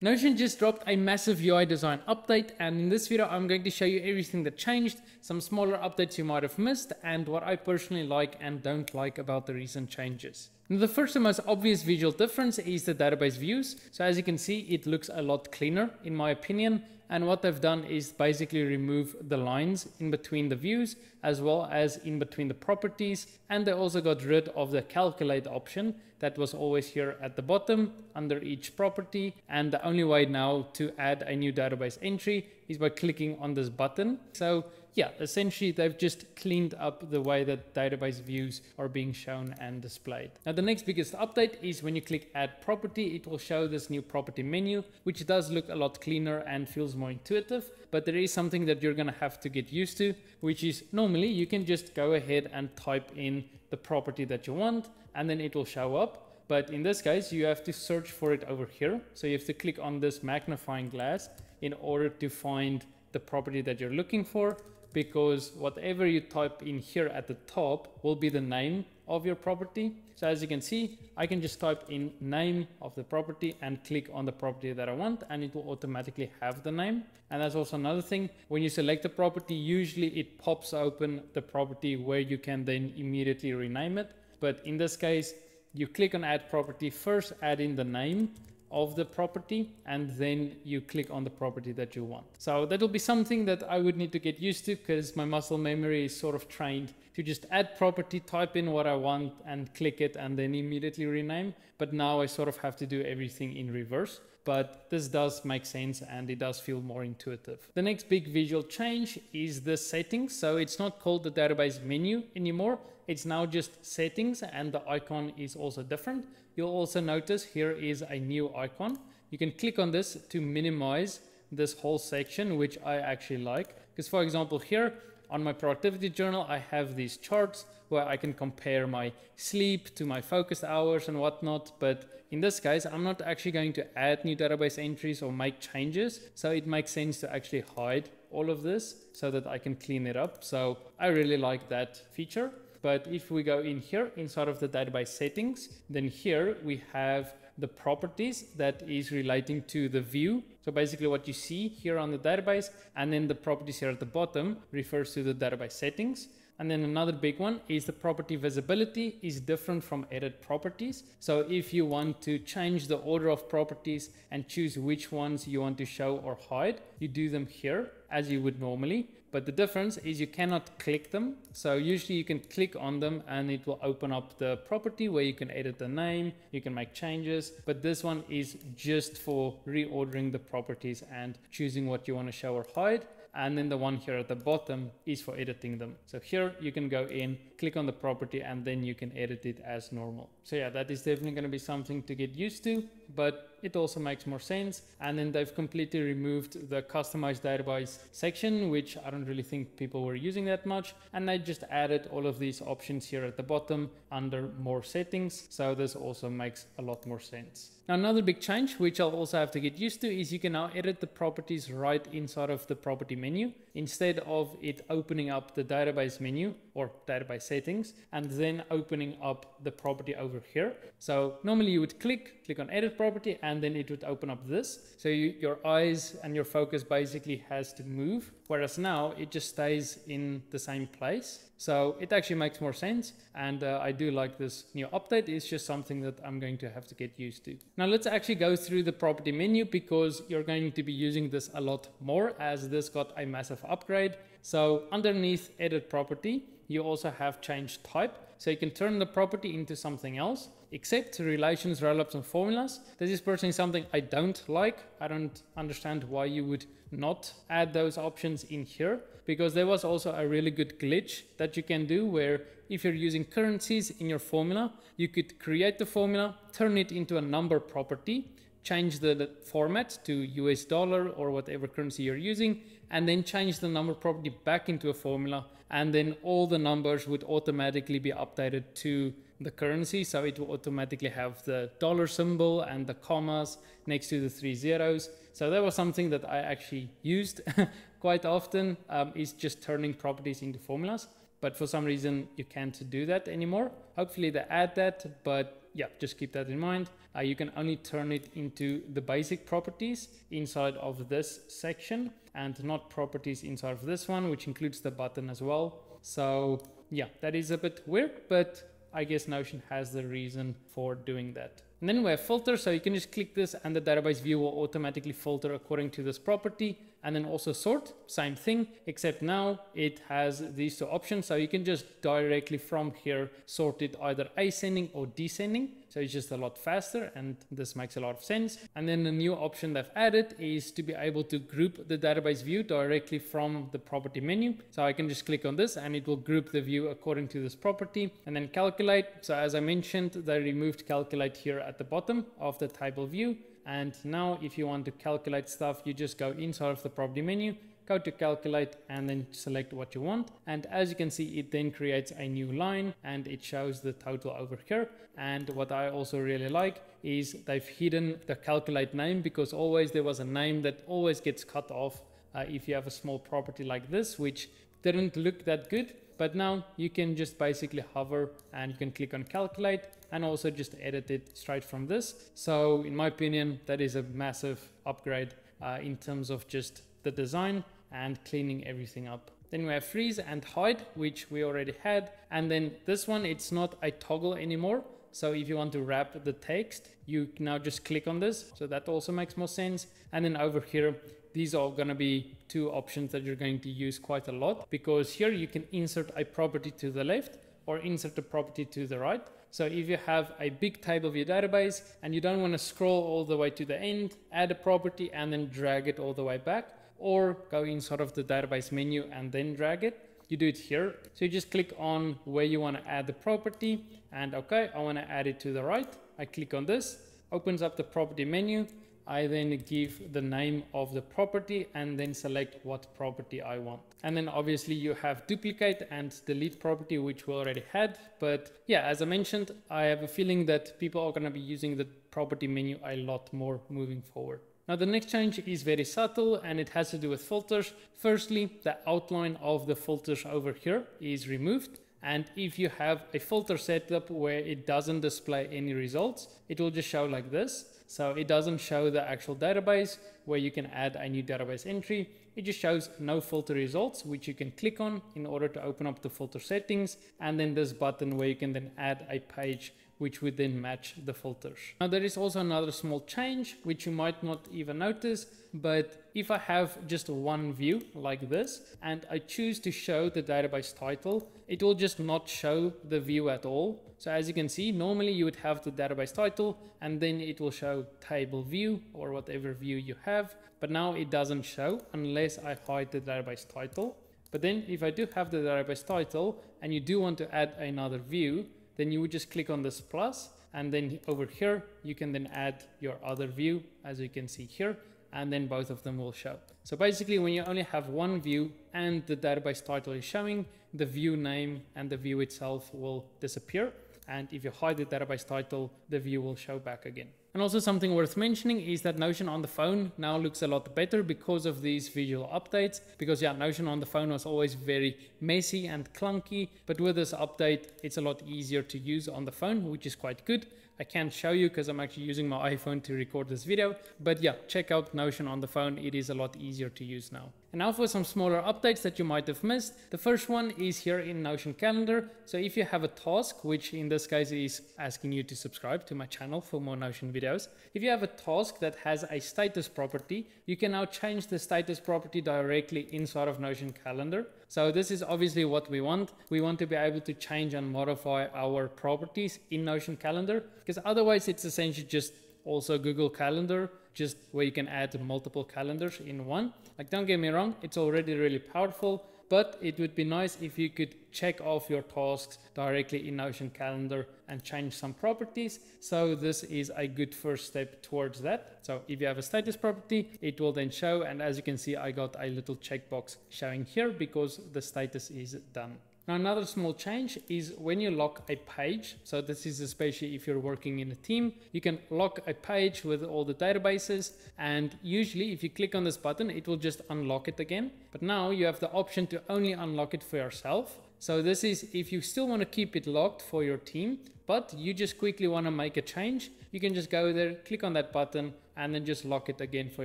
Notion just dropped a massive UI design update and in this video I'm going to show you everything that changed, some smaller updates you might have missed and what I personally like and don't like about the recent changes. Now the first and most obvious visual difference is the database views. So as you can see it looks a lot cleaner in my opinion and what they've done is basically remove the lines in between the views as well as in between the properties and they also got rid of the calculate option that was always here at the bottom under each property. And the only way now to add a new database entry is by clicking on this button. So yeah, essentially they've just cleaned up the way that database views are being shown and displayed. Now the next biggest update is when you click add property, it will show this new property menu, which does look a lot cleaner and feels more intuitive, but there is something that you're gonna have to get used to, which is normally you can just go ahead and type in the property that you want and then it will show up. But in this case, you have to search for it over here. So you have to click on this magnifying glass in order to find the property that you're looking for because whatever you type in here at the top will be the name of your property. So as you can see, I can just type in name of the property and click on the property that I want and it will automatically have the name. And that's also another thing. When you select a property, usually it pops open the property where you can then immediately rename it. But in this case, you click on add property, first add in the name of the property and then you click on the property that you want. So that'll be something that I would need to get used to because my muscle memory is sort of trained to just add property, type in what I want and click it and then immediately rename. But now I sort of have to do everything in reverse but this does make sense and it does feel more intuitive. The next big visual change is the settings. So it's not called the database menu anymore. It's now just settings and the icon is also different. You'll also notice here is a new icon. You can click on this to minimize this whole section, which I actually like. Because for example, here on my productivity journal, I have these charts where I can compare my sleep to my focused hours and whatnot. But in this case, I'm not actually going to add new database entries or make changes. So it makes sense to actually hide all of this so that I can clean it up. So I really like that feature. But if we go in here inside of the database settings, then here we have the properties that is relating to the view. So basically what you see here on the database and then the properties here at the bottom refers to the database settings. And then another big one is the property visibility is different from edit properties. So if you want to change the order of properties and choose which ones you want to show or hide, you do them here as you would normally. But the difference is you cannot click them. So usually you can click on them and it will open up the property where you can edit the name, you can make changes. But this one is just for reordering the properties and choosing what you want to show or hide and then the one here at the bottom is for editing them. So here you can go in, click on the property and then you can edit it as normal. So yeah, that is definitely going to be something to get used to, but it also makes more sense. And then they've completely removed the customized database section, which I don't really think people were using that much. And they just added all of these options here at the bottom under more settings. So this also makes a lot more sense. Now another big change, which I'll also have to get used to, is you can now edit the properties right inside of the property menu instead of it opening up the database menu or database settings and then opening up the property over here. So normally you would click, click on edit property and then it would open up this. So you, your eyes and your focus basically has to move. Whereas now it just stays in the same place. So it actually makes more sense. And uh, I do like this new update. It's just something that I'm going to have to get used to. Now let's actually go through the property menu because you're going to be using this a lot more as this got a massive upgrade. So underneath edit property, you also have change type. So you can turn the property into something else, except relations, rollups, and formulas. This is personally something I don't like. I don't understand why you would not add those options in here because there was also a really good glitch that you can do where if you're using currencies in your formula, you could create the formula, turn it into a number property, change the, the format to US dollar or whatever currency you're using, and then change the number property back into a formula and then all the numbers would automatically be updated to the currency. So it will automatically have the dollar symbol and the commas next to the three zeros. So that was something that i actually used quite often um, is just turning properties into formulas. But for some reason you can't do that anymore. Hopefully they add that but yeah, just keep that in mind. Uh, you can only turn it into the basic properties inside of this section and not properties inside of this one, which includes the button as well. So yeah, that is a bit weird, but I guess Notion has the reason for doing that. And then we have filter, so you can just click this and the database view will automatically filter according to this property and then also sort, same thing, except now it has these two options. So you can just directly from here sort it either ascending or descending. So it's just a lot faster and this makes a lot of sense. And then the new option they've added is to be able to group the database view directly from the property menu. So I can just click on this and it will group the view according to this property and then calculate. So as I mentioned, they removed calculate here at the bottom of the table view. And now if you want to calculate stuff, you just go inside of the property menu, go to calculate and then select what you want. And as you can see, it then creates a new line and it shows the total over here. And what I also really like is they've hidden the calculate name because always there was a name that always gets cut off uh, if you have a small property like this, which didn't look that good. But now you can just basically hover and you can click on calculate and also just edit it straight from this. So in my opinion, that is a massive upgrade uh, in terms of just the design and cleaning everything up. Then we have freeze and hide, which we already had. And then this one, it's not a toggle anymore. So if you want to wrap the text, you now just click on this. So that also makes more sense. And then over here, these are going to be two options that you're going to use quite a lot because here you can insert a property to the left or insert a property to the right. So if you have a big table view database and you don't want to scroll all the way to the end, add a property and then drag it all the way back or go inside of the database menu and then drag it. You do it here. So you just click on where you want to add the property and okay, I want to add it to the right. I click on this, opens up the property menu I then give the name of the property and then select what property I want. And then obviously you have duplicate and delete property, which we already had. But yeah, as I mentioned, I have a feeling that people are going to be using the property menu a lot more moving forward. Now the next change is very subtle and it has to do with filters. Firstly, the outline of the filters over here is removed. And if you have a filter setup where it doesn't display any results, it will just show like this. So it doesn't show the actual database where you can add a new database entry. It just shows no filter results, which you can click on in order to open up the filter settings. And then this button where you can then add a page which would then match the filters. Now there is also another small change which you might not even notice, but if I have just one view like this and I choose to show the database title, it will just not show the view at all. So as you can see, normally you would have the database title and then it will show table view or whatever view you have, but now it doesn't show unless I hide the database title. But then if I do have the database title and you do want to add another view, then you would just click on this plus and then over here you can then add your other view as you can see here and then both of them will show. So basically when you only have one view and the database title is showing, the view name and the view itself will disappear. And if you hide the database title, the view will show back again. And also something worth mentioning is that Notion on the phone now looks a lot better because of these visual updates. Because yeah, Notion on the phone was always very messy and clunky, but with this update, it's a lot easier to use on the phone, which is quite good. I can't show you because I'm actually using my iPhone to record this video. But yeah, check out Notion on the phone. It is a lot easier to use now. And now for some smaller updates that you might have missed. The first one is here in Notion Calendar. So if you have a task, which in this case is asking you to subscribe to my channel for more Notion videos. If you have a task that has a status property, you can now change the status property directly inside of Notion Calendar. So this is obviously what we want. We want to be able to change and modify our properties in Notion Calendar because otherwise it's essentially just also Google Calendar, just where you can add multiple calendars in one. Like don't get me wrong, it's already really powerful, but it would be nice if you could check off your tasks directly in Notion Calendar and change some properties. So this is a good first step towards that. So if you have a status property, it will then show. And as you can see, I got a little checkbox showing here because the status is done. Now another small change is when you lock a page, so this is especially if you're working in a team, you can lock a page with all the databases and usually if you click on this button it will just unlock it again. But now you have the option to only unlock it for yourself So this is if you still want to keep it locked for your team, but you just quickly want to make a change, you can just go there, click on that button, and then just lock it again for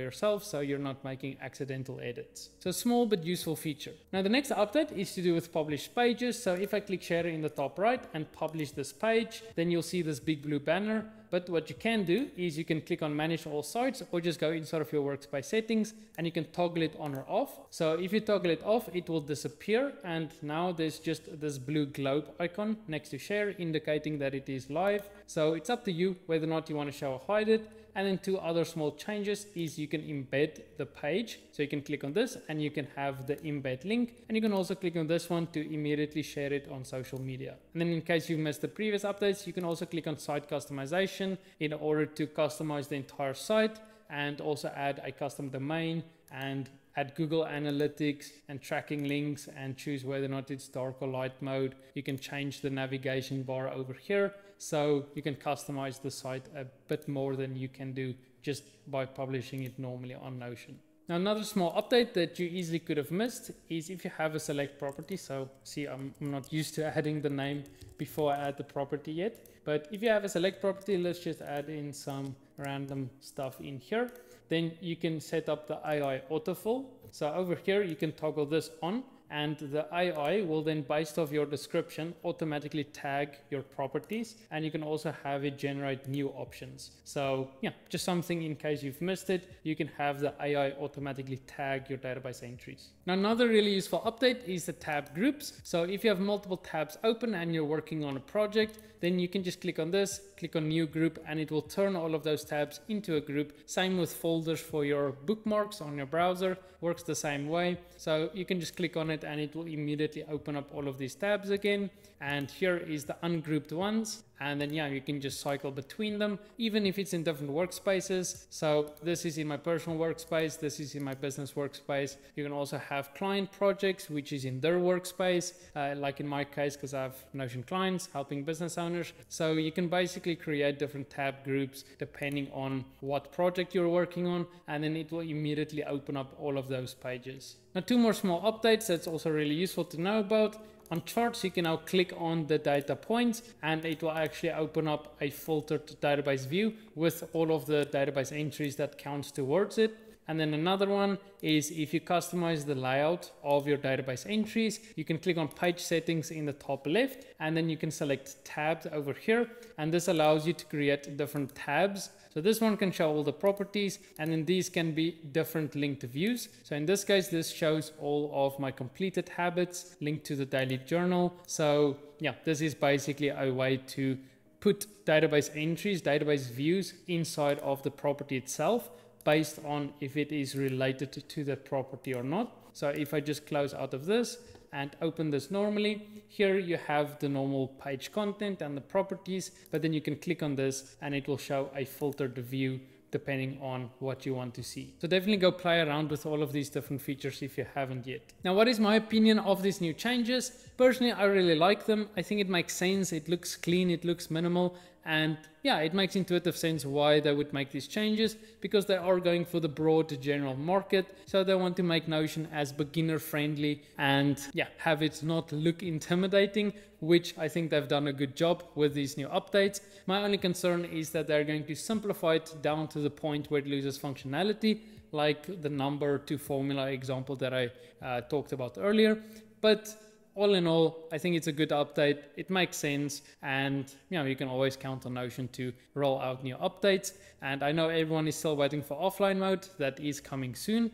yourself so you're not making accidental edits. So small but useful feature. Now the next update is to do with published pages. So if I click share in the top right and publish this page, then you'll see this big blue banner. But what you can do is you can click on manage all sites or just go inside of your workspace settings and you can toggle it on or off. So if you toggle it off, it will disappear. And now there's just this blue globe icon next to share indicating that it is live. So it's up to you whether or not you want to show or hide it. And then two other small changes is you can embed the page. So you can click on this and you can have the embed link. And you can also click on this one to immediately share it on social media. And then in case you've missed the previous updates, you can also click on site customization in order to customize the entire site and also add a custom domain and add Google Analytics and tracking links and choose whether or not it's dark or light mode. You can change the navigation bar over here. So you can customize the site a bit more than you can do just by publishing it normally on Notion. Now another small update that you easily could have missed is if you have a select property. So see, I'm, I'm not used to adding the name before I add the property yet. But if you have a select property, let's just add in some random stuff in here. Then you can set up the AI autofill. So over here, you can toggle this on and the AI will then based off your description automatically tag your properties and you can also have it generate new options. So yeah just something in case you've missed it you can have the AI automatically tag your database entries. Now another really useful update is the tab groups. So if you have multiple tabs open and you're working on a project then you can just click on this click on new group and it will turn all of those tabs into a group same with folders for your bookmarks on your browser works the same way so you can just click on it and it will immediately open up all of these tabs again. And here is the ungrouped ones. And then yeah, you can just cycle between them, even if it's in different workspaces. So this is in my personal workspace. This is in my business workspace. You can also have client projects, which is in their workspace. Uh, like in my case, because I have Notion clients helping business owners. So you can basically create different tab groups depending on what project you're working on. And then it will immediately open up all of those pages. Now two more small updates that's also really useful to know about. On charts, you can now click on the data points and it will actually open up a filtered database view with all of the database entries that counts towards it. And then another one is if you customize the layout of your database entries, you can click on page settings in the top left, and then you can select tabs over here. And this allows you to create different tabs. So this one can show all the properties, and then these can be different linked views. So in this case, this shows all of my completed habits linked to the daily journal. So yeah, this is basically a way to put database entries, database views inside of the property itself based on if it is related to that property or not. So if I just close out of this and open this normally, here you have the normal page content and the properties, but then you can click on this and it will show a filtered view depending on what you want to see. So definitely go play around with all of these different features if you haven't yet. Now, what is my opinion of these new changes? Personally, I really like them. I think it makes sense. It looks clean, it looks minimal, and yeah, it makes intuitive sense why they would make these changes because they are going for the broad general market. So they want to make Notion as beginner friendly and yeah, have it not look intimidating, which I think they've done a good job with these new updates. My only concern is that they're going to simplify it down to the point where it loses functionality, like the number to formula example that I uh, talked about earlier. But all in all, I think it's a good update. It makes sense, and you know you can always count on Notion to roll out new updates. And I know everyone is still waiting for offline mode that is coming soon,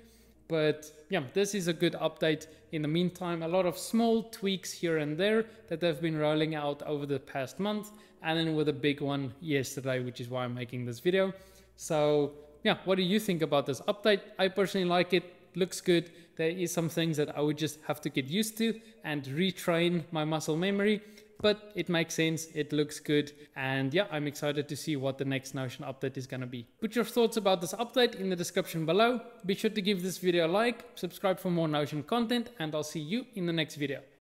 but yeah, this is a good update. In the meantime, a lot of small tweaks here and there that they've been rolling out over the past month, and then with a big one yesterday, which is why I'm making this video. So yeah, what do you think about this update? I personally like it looks good. There is some things that I would just have to get used to and retrain my muscle memory, but it makes sense. It looks good. And yeah, I'm excited to see what the next Notion update is going to be. Put your thoughts about this update in the description below. Be sure to give this video a like, subscribe for more Notion content, and I'll see you in the next video.